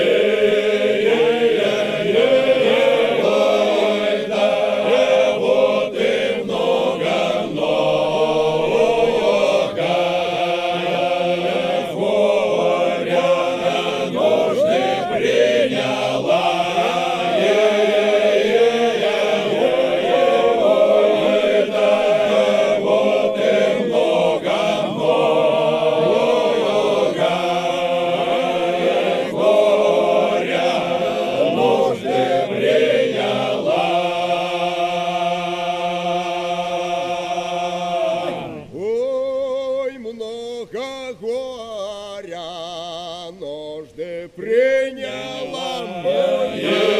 Yeah. прийняла моє.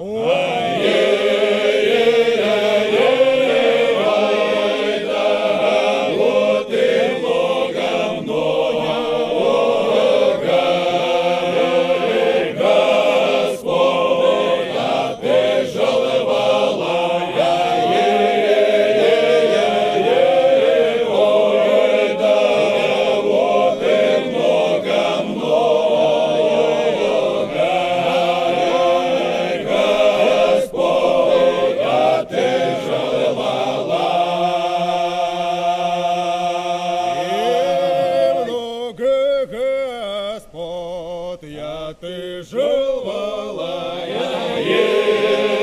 Oh, ayé ayé. я ты желала, я есть.